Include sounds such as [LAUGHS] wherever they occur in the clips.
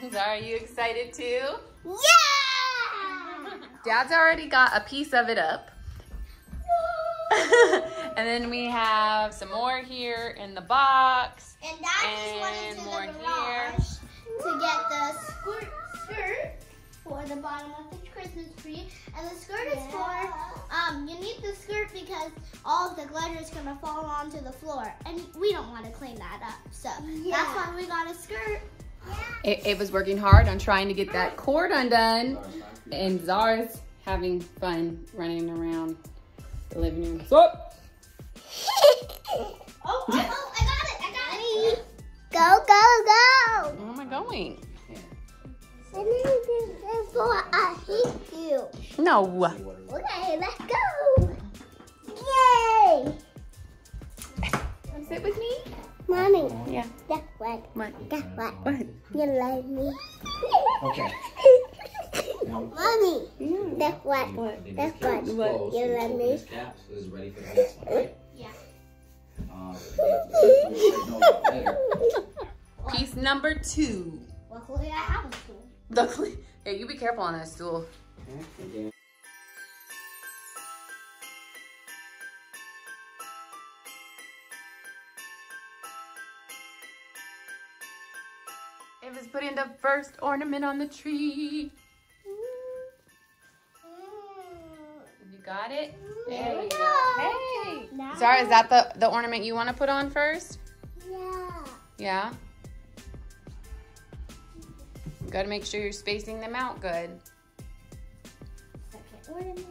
[LAUGHS] Are you excited too? Yeah! [LAUGHS] Dad's already got a piece of it up. [LAUGHS] and then we have some more here in the box. And Dad just went into more the here. to get the skirt, skirt for the bottom of the Christmas tree. And the skirt is for, um, you need the skirt because all of the glitter is going to fall onto the floor. And we don't want to clean that up. So that's why we got a skirt. It, it was working hard on trying to get that cord undone. And Zara's having fun running around the living room. So, [LAUGHS] Oh, oh, oh, I got it, I got it. Go, go, go. where am I going? Before I hit you. No. Okay, let's go. What? What? Guess what? What? You like me. Okay. Now, Mommy, guess what? What? That's good. close, You so let open me? this cap, so this is ready for the next one, right? Yeah. Uh, we'll straighten all that later. Piece number two. Luckily, I have a stool. The Hey, you be careful on that stool. It was putting the first ornament on the tree. You got it? There you go. Hey! Now- Zara, is that the, the ornament you want to put on first? Yeah. Yeah? Gotta make sure you're spacing them out good. Second.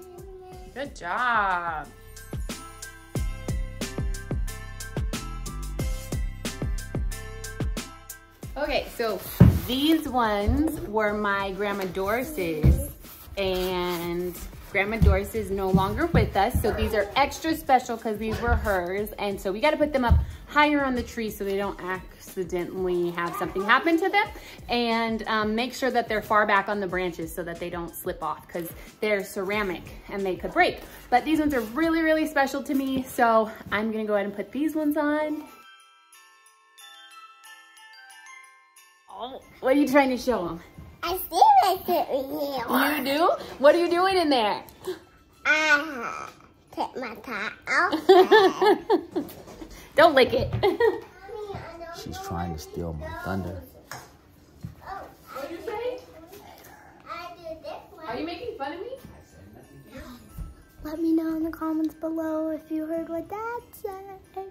Good job. Okay, so these ones were my Grandma Doris's, and Grandma Doris is no longer with us, so these are extra special because these were hers, and so we got to put them up higher on the tree so they don't accidentally have something happen to them, and um, make sure that they're far back on the branches so that they don't slip off because they're ceramic and they could break. But these ones are really, really special to me, so I'm gonna go ahead and put these ones on. Oh, what are you trying to show them? I see my sit with You do? What are you doing in there? I take my tie [LAUGHS] off. Don't lick it. She's trying to steal my thunder. what did you say? I do this one. Are you making fun of me? Let me know in the comments below if you heard what Dad said.